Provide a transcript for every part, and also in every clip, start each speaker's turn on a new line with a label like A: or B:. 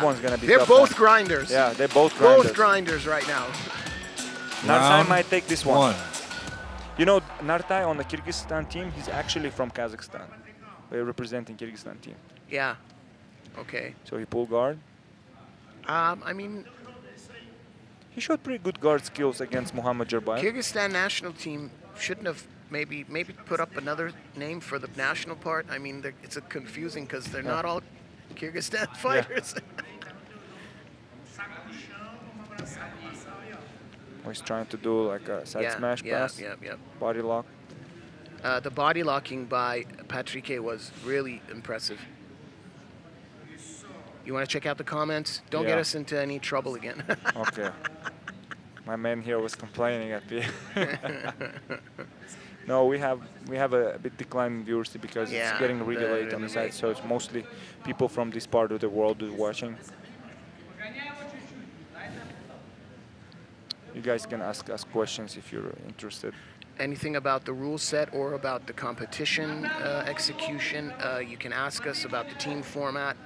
A: one's gonna be
B: They're both
A: one.
B: grinders.
A: Yeah, they're both grinders.
B: Both grinders right now.
A: Nartai might take this one.
C: one.
A: You know, Nartai on the Kyrgyzstan team, he's actually from Kazakhstan. They're representing Kyrgyzstan team.
B: Yeah. Okay.
A: So he pulled guard.
B: Um, I mean,
A: He showed pretty good guard skills against Muhammad Jerbayev.
B: Kyrgyzstan national team shouldn't have maybe maybe put up another name for the national part. I mean, it's a confusing because they're
A: Yeah.
B: not all Kyrgyzstan fighters.
A: He's trying to do like a side
B: yeah,
A: smash
B: yeah,
A: pass,
B: yeah, yeah.
A: body lock.
B: Uh, the body locking by Patrick was really impressive. You want to check out the comments? Don't get us into any trouble again.
A: Okay. My man here was complaining at the. no, we have we have a, bit declining viewership because
B: Yeah,
A: it's getting really late on the site, so it's mostly people from this part of the world who's watching. You guys can ask us questions if you're interested.
B: Anything about the rule set or about the competition uh, execution, uh, you can ask us about the team format.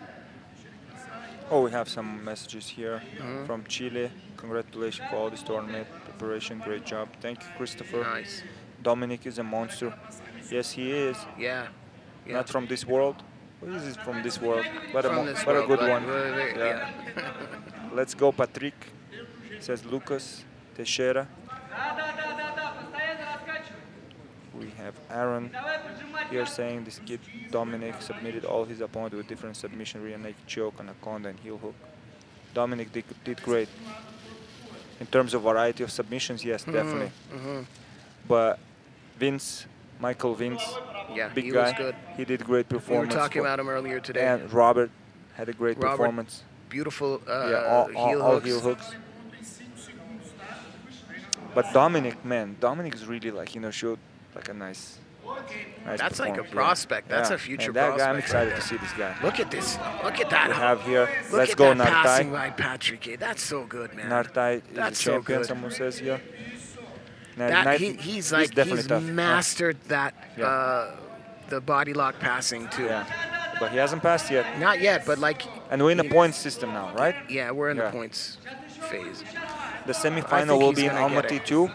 A: Oh, we have some messages here
B: Mhm.
A: from Chile. Congratulations for all this tournament preparation. Great job. Thank you, Christopher.
B: Nice.
A: Dominic is a monster. Yes, he is.
B: Yeah. yeah.
A: Not from this world. Who is it from this world? But, a,
B: this
A: but a good one.
B: we're- we're-
A: Yeah. Let's go, Patrick. Says Lucas Teixeira. We have Aaron here saying this kid Dominic submitted all his opponents with different submission, rear naked choke, anaconda, and heel hook. Dominic did, did great. In terms of variety of submissions, yes, definitely.
B: mhm.
A: But Vince, Michael Vince,
B: Yeah,
A: big
B: he
A: guy,
B: was good.
A: he did great performance.
B: We were talking about him earlier today.
A: And Robert had a great
B: Robert,
A: performance.
B: Beautiful uh,
A: yeah, all, all,
B: heel
A: all
B: hooks.
A: heel hooks. But Dominic, man, Dominic is really like you know showed like a nice, nice
B: That's like a
A: performance, yeah.
B: prospect. That's
A: Yeah,
B: a future
A: and that guy, I'm excited
B: right
A: to see this guy.
B: Look at this. Look at that.
A: We have here.
B: Look
A: let's
B: at
A: go,
B: that passing by Patrick. That's so good, man.
A: Nartai is
B: That's
A: a
B: so
A: champion.
B: good.
A: someone says here.
B: That,
A: Knight-
B: he, he's like
A: definitely
B: he's mastered that
A: Yeah.
B: uh, the body lock passing too.
A: Yeah, but he hasn't passed yet.
B: Not yet, but like
A: And we're in the
B: he-
A: point system now, right?
B: yeah, we're in
A: Yeah.
B: the points phase.
A: The semifinal will be in Almaty too.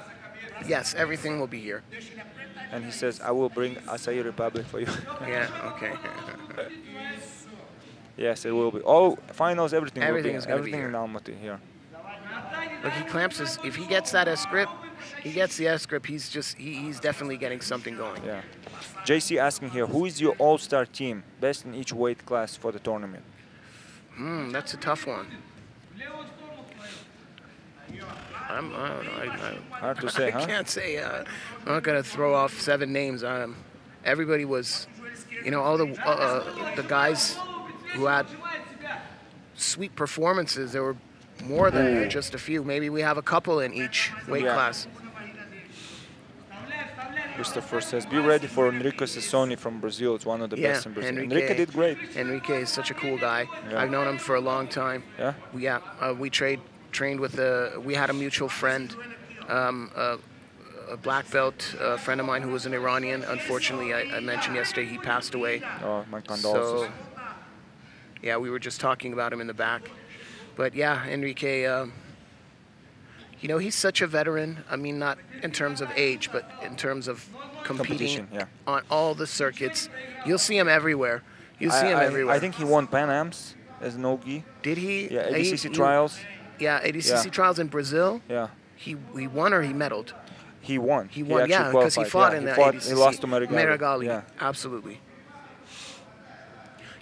B: Yes, everything will be here.
A: And he says, I will bring Acai Republic for you.
B: Yeah. Okay.
A: yes, it will be. All finals, everything,
B: Everything
A: will
B: is
A: be.
B: be
A: Everything in Almaty here.
B: Look, he clamps his. If he gets that S grip, he gets the S grip. He's just he, he's definitely getting something going.
A: Yeah. JC asking here, who is your all-star team, best in each weight class for the tournament?
B: Hmm, that's a tough one. I'm, I don't know. I, I,
A: Hard to say,
B: I
A: huh?
B: can't say. Uh, I'm not gonna throw off seven names. Um, everybody was, you know, all the uh, uh, the guys who had sweet performances. There were more than just a few. Maybe we have a couple in each weight
A: Yeah.
B: class.
A: Christopher says, be ready for Enrico Sassoni from Brazil. It's one of the
B: Yeah,
A: best in Brazil.
B: Enrique.
A: Enrique did great.
B: Enrique is such a cool guy.
A: Yeah.
B: I've known him for a long time.
A: Yeah?
B: Yeah, uh, we trade trained with a. We had a mutual friend, um, a, a black belt a friend of mine who was an Iranian. Unfortunately, I, I mentioned yesterday he passed away.
A: Oh, my condolences.
B: So, yeah, we were just talking about him in the back. But yeah, Enrique, um, you know, he's such a veteran. I mean, not in terms of age, but in terms of competing
A: Competition, yeah.
B: on all the circuits. You'll see him everywhere. You'll see
A: I,
B: him
A: I-
B: everywhere.
A: I think he won Pan Am's as Nogi.
B: Did he?
A: Yeah,
B: he-
A: ADCC
B: he-
A: trials.
B: Yeah, ADCC
A: Yeah.
B: trials in Brazil.
A: Yeah.
B: He he won or he medaled.
A: He won.
B: He won,
A: actually
B: yeah, because he fought
A: yeah,
B: in
A: he
B: the
A: fought,
B: ADCC.
A: He lost to Meregali.
B: Meregali,
A: Yeah.
B: absolutely.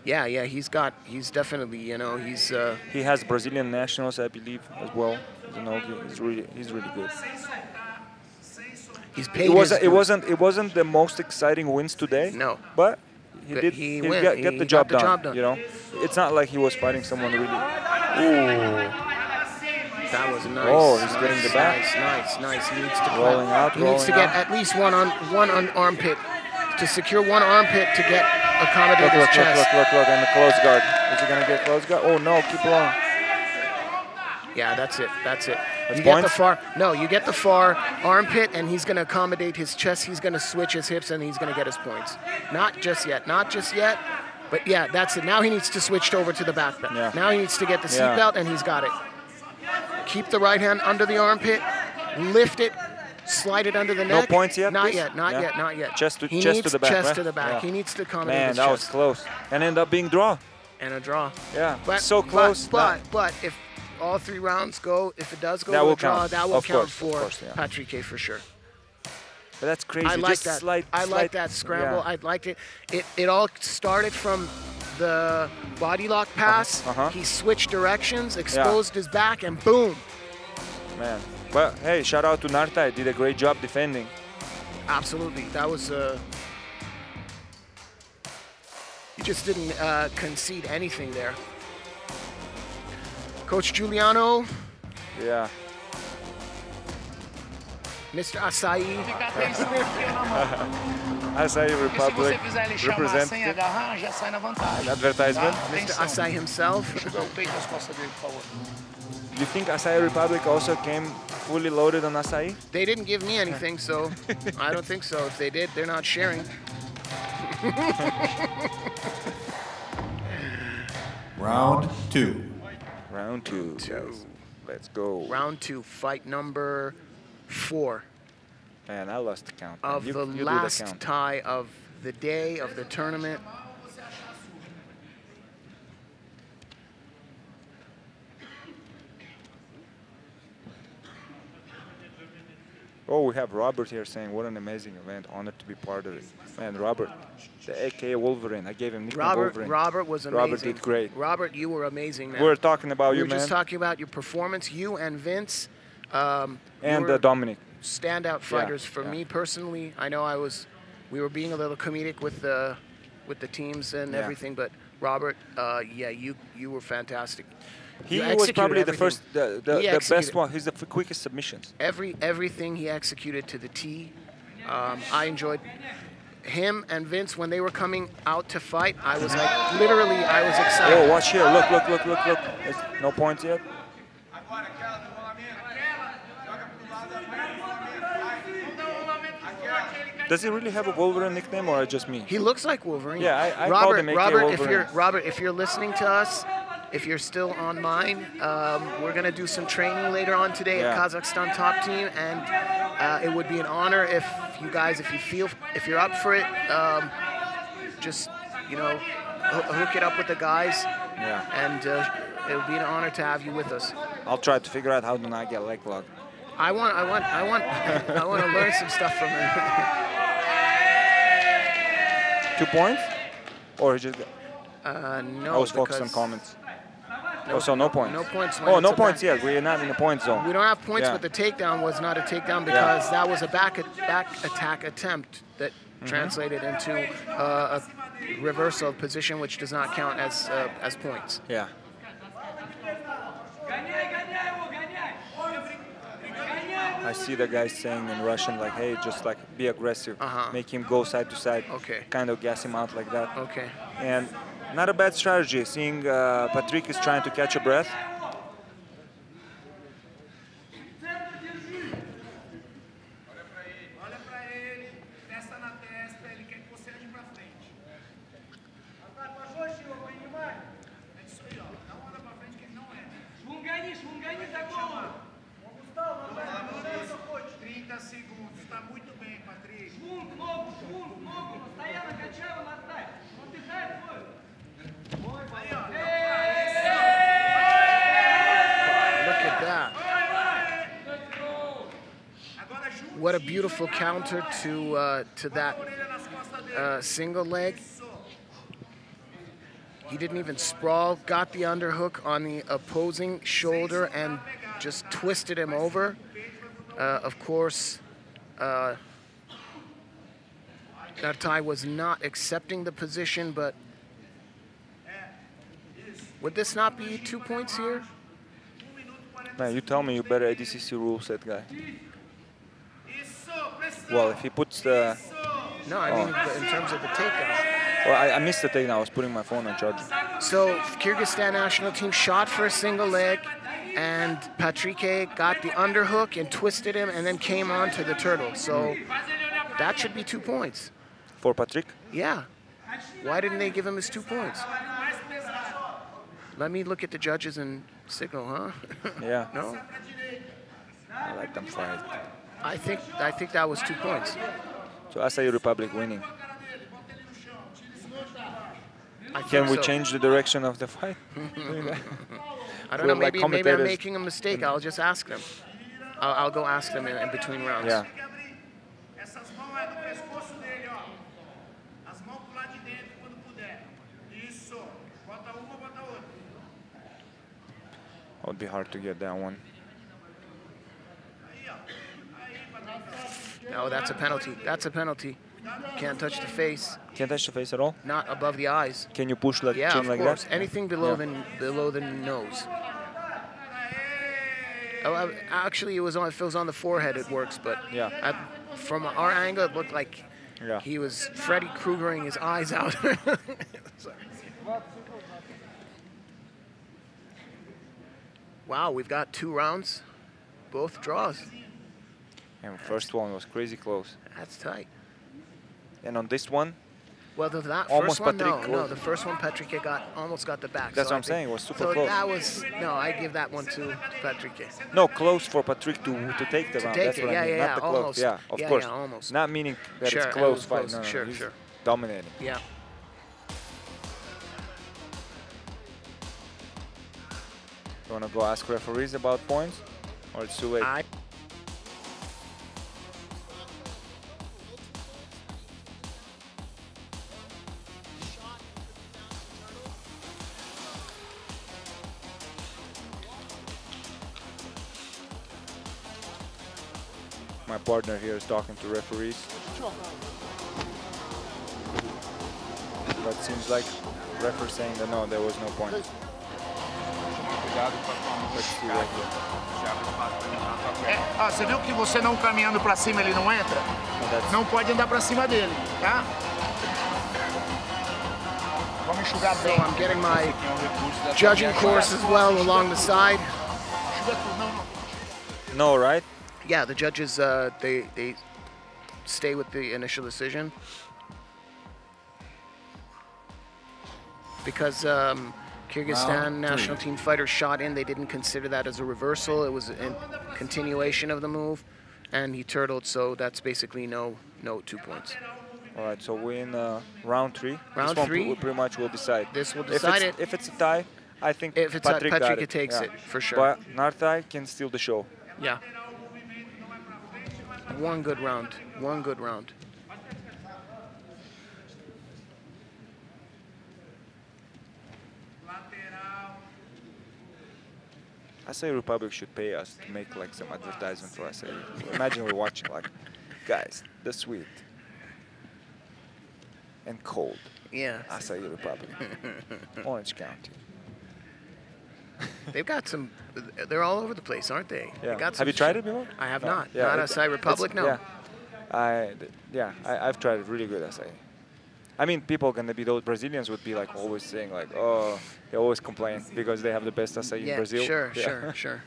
B: Yeah, yeah, he's got, he's definitely, you know, he's. Uh,
A: He has Brazilian nationals, I believe, as well. He's a Nogi. He's really, he's really good.
B: he's paid.
A: It was,
B: his
A: it wasn't. It wasn't the most exciting wins today.
B: No.
A: But he
B: But
A: did.
B: he
A: He, get,
B: he
A: get the,
B: got
A: job,
B: the
A: done,
B: job done.
A: You know, it's not like he was fighting someone really. Ooh.
B: That was nice.
A: Oh, he's
B: nice,
A: getting the back.
B: Nice, nice, nice. He needs to
A: Rolling out,
B: He needs to get
A: out.
B: at least one on one on armpit to secure one armpit to get
A: Look,
B: accommodate
A: look,
B: his
A: look,
B: chest.
A: look, look, look, and the close guard. Is he gonna get close guard? Oh no, keep along.
B: Yeah, that's it. That's it.
A: That's
B: you get the far. No, you get the far armpit, and he's going to accommodate his chest. He's going to switch his hips, and he's going to get his points. Not just yet. Not just yet. But yeah, that's it. Now he needs to switch over to the back belt.
A: Yeah.
B: Now he needs to get the seat
A: Yeah.
B: belt, and he's got it. Keep the right hand under the armpit, lift it, slide it under the neck.
A: No points yet,
B: Not
A: please?
B: yet, not
A: Yeah.
B: yet, not yet.
A: Chest to-
B: he
A: chest to the back,
B: chest
A: right?
B: to the back.
A: Yeah.
B: He needs to accommodate
A: Man,
B: his
A: that was close. And end up being draw.
B: and a draw.
A: Yeah,
B: But
A: so close.
B: But
A: that-
B: but, if all three rounds go, if it does go
A: That will
B: a draw,
A: count.
B: that will
A: Of
B: count
A: course,
B: for
A: course, yeah.
B: Patrick for sure.
A: but that's crazy.
B: I like
A: Just
B: that. I like that scramble.
A: yeah.
B: I liked it. It it all started from the body lock pass.
A: uh-huh.
B: He switched directions, exposed his back, and boom.
A: Man. But hey, shout out to Nartai. Did a great job defending.
B: Absolutely, that was. Uh, he just didn't uh, concede anything there. Coach Giuliano,
A: Yeah.
B: Mr. Acai,
C: Fica atenção aqui na mão.
A: Acai
C: Porque se
A: Republic
C: você fizer ele chamar sem
A: representative
C: agarrar, já sai na vantagem.
A: advertisement.
C: Tá?
B: Mr.
C: Atenção.
B: Acai himself.
C: Jogar o um peito nas costas dele, por favor.
A: Do you think Acai Republic also came fully loaded on Acai?
B: They didn't give me anything, so I don't think so. If they did, they're not sharing.
D: Round two.
A: Round two. guys. Let's go.
B: Round two, fight number four
A: Man, I lost the count. man.
B: of
A: You-
B: the
A: you
B: last
A: count.
B: tie of the day of the tournament.
A: Oh, we have Robert here saying, what an amazing event. Honored to be part of it. Man, Robert, the AKA Wolverine. I gave him nickname
B: Robert,
A: Wolverine.
B: Robert was amazing.
A: Robert did great.
B: Robert, you were amazing, man.
A: We were talking about
B: we
A: you,
B: were
A: man.
B: just talking about your performance, you and Vince. Um,
A: and uh, Dominic.
B: standout fighters for
A: yeah.
B: me personally. I know I was, we were being a little comedic with the, with the teams and
A: Yeah.
B: everything, but Robert, uh, yeah, you you were fantastic.
A: He was probably the first, the, the, the best one. He's the quickest submissions.
B: Every everything he executed to the T. Um, I enjoyed him and Vince when they were coming out to fight. I was like, literally, I was excited.
A: Oh, watch here. Look, look, look, look, look. There's no points yet. Does he really have a Wolverine nickname or just me?
B: He looks like Wolverine.
A: Yeah, I- I called
B: Robert,
A: him AK
B: Robert, if
A: Wolverine.
B: you're Robert, if you're listening to us, if you're still on mine, um, we're gonna do some training later on today at Kazakhstan Top Team, and uh, it would be an honor if you guys, if you feel, if you're up for it, um, just you know, ho- hook it up with the guys,
A: Yeah.
B: and uh, it would be an honor to have you with us.
A: I'll try to figure out how to not get leg locked.
B: I want, I want, I want, I want to learn some stuff from him.
A: Two points? Or just.
B: Uh, no,
A: I was focused on comments. oh, so no points.
B: no points
A: Oh, no points
B: back-
A: yet. We're not in the point zone.
B: We don't have points,
A: Yeah.
B: but the takedown was not a takedown because that was a back back attack attempt that
A: Mm-hmm.
B: translated into uh, a reversal of position, which does not count as uh, as points.
A: Yeah. I see the guys saying in Russian, like, hey, just like be aggressive,
B: Uh-huh.
A: make him go side to side,
B: Okay.
A: kind of gas him out like that.
B: Okay.
A: And not a bad strategy, seeing uh, Patrick is trying to catch a breath.
B: Beautiful counter to uh, to that uh, single leg. He didn't even sprawl, got the underhook on the opposing shoulder and just twisted him over. Uh, of course, uh, Nartai was not accepting the position, but would this not be two points here?
A: Man, you tell me you better ADCC rule set guy. Well, if he puts the.
B: No, I mean in terms of the takedown.
A: Well, I, I missed the takedown. I was putting my phone on charge.
B: So Kyrgyzstan national team shot for a single leg, and Patrique got the underhook and twisted him, and then came on to the turtle. So that should be two points.
A: For Patrick?
B: Yeah. Why didn't they give him his two points? Let me look at the judges and signal, huh?
A: Yeah.
B: no,
A: I like them fight.
B: I think I think that was two points.
A: So Acai Republic winning.
B: I
A: Can we
B: so.
A: change the direction of the fight?
B: I don't
A: We're
B: know.
A: like
B: Maybe maybe I'm making a mistake. I'll just ask them. I'll, I'll go ask them in, in between rounds.
A: Yeah.
E: Tem que abrir. Essas mãos é no pescoço dele, ó. As mãos pro lado de dentro quando puder. Isso. Bota uma, bota outra.
A: Would be hard to get that one.
B: No, that's a penalty. That's a penalty. Can't touch the face.
A: Can't touch the face at all.
B: Not above the eyes.
A: Can you push like
B: Yeah,
A: chin
B: of
A: like
B: course.
A: that?
B: Anything below
A: Yeah.
B: the below the nose. Oh, actually, it was on. If it was on the forehead, it works. But
A: Yeah.
B: at, from our angle, it looked like
A: Yeah.
B: he was Freddy Kruegering his eyes out. Wow, we've got two rounds, both draws.
A: And first one was crazy close.
B: That's tight.
A: And on this one,
B: Well, the, that
A: Almost
B: first one, no,
A: Patrick
B: no,
A: was-
B: the first one Patrick got almost got the back.
A: That's
B: so
A: what
B: I
A: I'm
B: think-
A: saying, it was super
B: so
A: close.
B: that was no, I give that one to Patrick.
A: no, close for Patrick to to take the
B: To
A: round.
B: take
A: That's
B: it,
A: what
B: yeah,
A: I mean.
B: yeah,
A: Not the
B: yeah,
A: close.
B: almost.
A: Yeah, of
B: Yeah,
A: course.
B: yeah, almost.
A: Not meaning that
B: Sure,
A: it's close fight.
B: close.
A: No, no,
B: Sure, sure.
A: dominating.
B: Yeah.
A: You wanna go ask referees about points, or it's too late?
B: I
A: partner here is talking to referees. But seems like referee saying that no, there was no point. Here.
C: É, ó, você viu que você não caminhando pra cima ele não entra? Não pode andar pra cima dele, tá? Vamos enxugar
B: so
C: bem.
B: I'm getting my judging course as well along the side.
C: Não,
A: no, right?
B: Yeah, the judges uh, they they stay with the initial decision because um, Kyrgyzstan
D: Round
B: national team fighter shot in. They didn't consider that as a reversal. It was a continuation of the move, and he turtled. So that's basically no no two points.
A: All right, so we're in uh, round three.
B: Round
A: this
B: three.
A: Pretty, pretty much will decide.
B: This will
A: If
B: decide
A: it's,
B: it.
A: If it's a tie, I think
B: If it's a-
A: Patrick, got
B: Patrick
A: it.
B: takes
A: yeah.
B: it, for sure.
A: But Nartai can steal the show.
B: Yeah. One good round. One good round.
E: Lateral.
A: Acai Republic should pay us to make like some advertisement for us. Imagine we're watching like, guys, the sweet and cold
B: Yeah.
A: Acai Republic, Orange County.
B: They've got some. They're all over the place, aren't they? They
A: Yeah.
B: got
A: Have you tried it before?
B: I have
A: No.
B: not.
A: Yeah,
B: not Acai Republic, no.
A: Yeah, I, yeah, I, I've tried it. Really good acai. I mean, people gonna be those Brazilians would be like always saying like, oh, they always complain because they have the best acai
B: Yeah,
A: in Brazil.
B: sure,
A: Yeah.
B: sure, sure.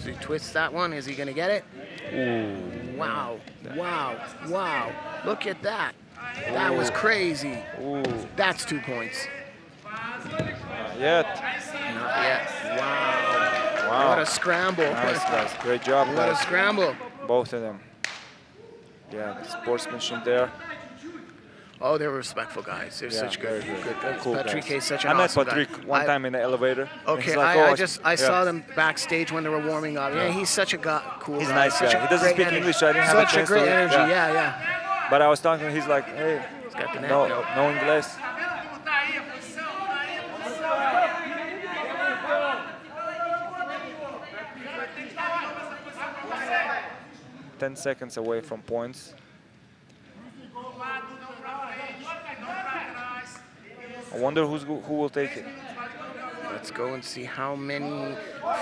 B: So he twists that one. Is he gonna get it? Ooh. Wow, wow, wow. Look at that. That was crazy.
A: Ooh,
B: That's two points.
A: Not yet.
B: Not yet. Wow.
A: Wow.
B: What a scramble.
A: Nice, guys. Great job,
B: What a scramble.
A: Both of them. Yeah, the sportsmanship there.
B: Oh, they're respectful guys. They're
A: Yeah,
B: such good, good,
A: good.
B: guys.
A: Cool
B: Patrick
A: guys.
B: is such an
A: I met Patrick
B: guy.
A: one
B: I-
A: time in the elevator.
B: Okay,
A: like,
B: I,
A: oh,
B: I just I
A: yeah.
B: saw them backstage when they were warming up. Yeah, he's such a guy, cool
A: He's a nice guy. He doesn't speak
B: energy.
A: English, so I didn't have a chance.
B: Such a great
A: to-
B: energy.
A: yeah.
B: Yeah, yeah.
A: But I was talking, he's like, hey,
B: got the
A: no, no English. 10 seconds away from points. I wonder who's, who will take it.
B: Let's go and see how many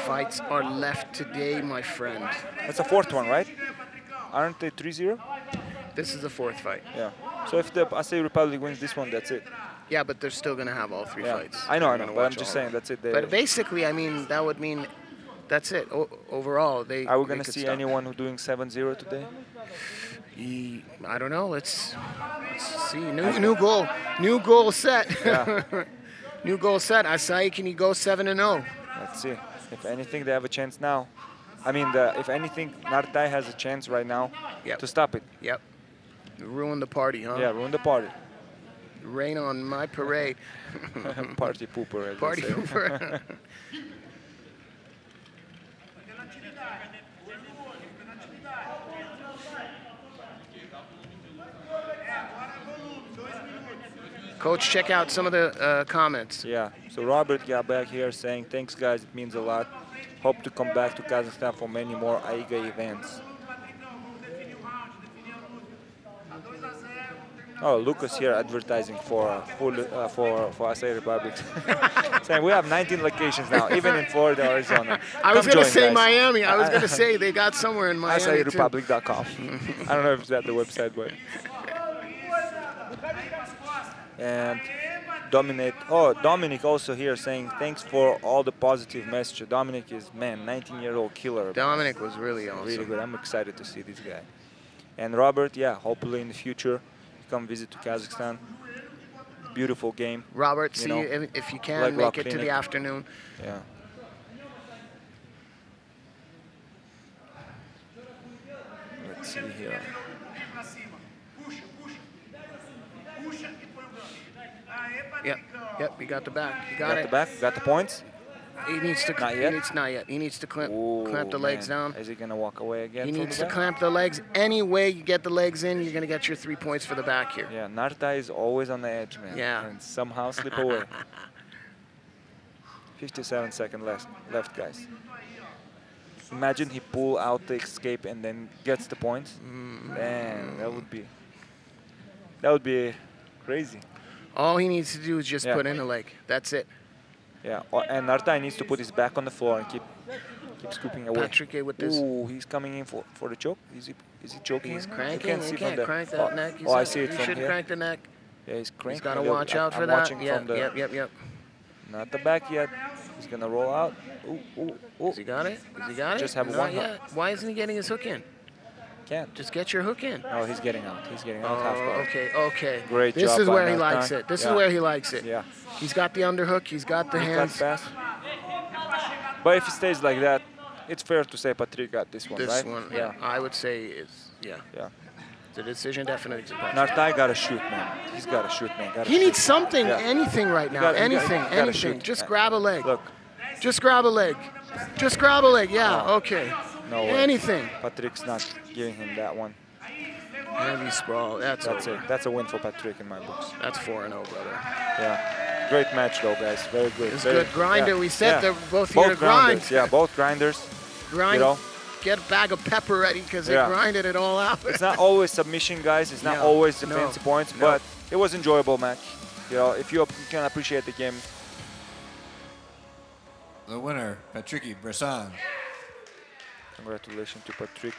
B: fights are left today, my friend.
A: That's the fourth one, right? Aren't they 3-0?
B: This is the fourth fight.
A: Yeah. So if the Acai Republic wins this one, that's it.
B: Yeah, but they're still going to have all three
A: yeah.
B: fights.
A: I know, I know, but I'm just saying, that's it. They
B: but basically, I mean, that would mean that's it. O- overall, they.
A: Are we gonna see
B: stop.
A: anyone who doing 7-0 today?
B: He, I don't know. Let's, let's see. New new goal. New goal set.
A: Yeah.
B: new goal set. Acai, can you go seven and oh? zero?
A: Let's see. If anything, they have a chance now. I mean, the, if anything, Nartai has a chance right now
B: Yep.
A: to stop it.
B: Yep. Ruin the party, huh?
A: Yeah, ruin the party.
B: Rain on my parade.
A: party pooper.
B: Party pooper. Coach, check out some of the uh, comments.
A: Yeah. So Robert got back here saying, "Thanks, guys. It means a lot. Hope to come back to Kazakhstan for many more AIGA events." Oh, Lucas here advertising for uh, full uh, for for Acai Republic, saying we have 19 locations now, even in Florida, Arizona.
B: I was going to say
A: guys.
B: Miami. I was going to say they got somewhere in Miami. too.
A: AcaiRepublic.com. I don't know if it's at the website, but. And Dominic, oh, Dominic also here saying thanks for all the positive message. Dominic is, man, 19 year old killer.
B: Dominic was really awesome.
A: Really good. I'm excited to see this guy. And Robert, yeah, hopefully in the future, come visit to Kazakhstan. Beautiful game.
B: Robert,
A: You
B: see
A: know,
B: if, if you can
A: like
B: make
A: Rock
B: it to the afternoon.
A: Yeah.
B: Yep, yep, you got the back. You got,
A: Got the back? Got the points?
B: He needs to.
A: Not
B: he
A: yet?
B: needs not yet. He needs to clamp,
A: Ooh,
B: clamp the legs down.
A: Is he gonna walk away again?
B: He needs to
A: back?
B: clamp the legs. Any way you get the legs in, you're gonna get your three points for the back here.
A: Yeah, Nartai is always on the edge, man.
B: Yeah.
A: And somehow slip away. 57 seconds left, left, guys. Imagine he pull out the escape and then gets the points.
B: Mm.
A: Man, that would be that would be crazy.
B: All he needs to do is just
A: Yeah.
B: put in a leg. That's it.
A: Yeah, and Nartai needs to put his back on the floor and keep keep scooping away.
B: Patrick with this.
A: Ooh, he's coming in for, for the choke. Is he is he choking?
B: He's cranking.
A: You can't
B: You
A: see
B: can't
A: from
B: crank that
A: oh,
B: neck. He's
A: oh, I see it from
B: should
A: here.
B: crank the neck.
A: Yeah, he's cranking.
B: He's got to watch out for
A: I'm
B: that.
A: watching
B: Yep,
A: from the
B: yep, yep, yep.
A: not the back yet. He's gonna roll out. Ooh, ooh, ooh.
B: Has he got it? Has he got it?
A: Just have
B: Not
A: one
B: yet. Why isn't he getting his hook in?
A: Can't.
B: Just get your hook in.
A: Oh, he's getting out. He's getting out half
B: Oh,
A: guard.
B: okay, okay.
A: Great job.
B: This
A: is
B: where he likes it. This
A: Yeah.
B: is where he likes it.
A: Yeah.
B: He's got the underhook. He's got the
A: He
B: hands.
A: fast. But if he stays like that, it's fair to say Patrick got this one,
B: This
A: right?
B: one, yeah, I would say is yeah.
A: Yeah.
B: The decision definitely. is
A: Nartai gotta shoot, man. He's gotta shoot, man. Gotta
B: He
A: shoot.
B: needs something,
A: Yeah.
B: anything right now.
A: gotta-
B: anything,
A: gotta-
B: anything.
A: shoot.
B: Just grab a leg.
A: Look,
B: Just grab a leg. Just grab a leg. Yeah. Okay.
A: No way.
B: Anything.
A: Patrick's not giving him that one.
B: Heavy sprawl. That's
A: That's
B: over.
A: it. That's a win for Patrick in my books.
B: That's four and zero, brother.
A: Yeah. Great match though, guys. Very good.
B: It's
A: Very-
B: good grinder. We said
A: yeah.
B: they're both here to
A: grinders.
B: grind.
A: Yeah, both grinders.
B: Grind.
A: You know,
B: Get a bag of pepper ready because they
A: Yeah.
B: grinded it all out.
A: it's not always submission, guys. It's not
B: No,
A: always the
B: no,
A: fancy points,
B: no.
A: but it was enjoyable match. You know, if you can appreciate the game,
D: The winner, Patrique Bressan.
A: Congratulations to Patrick.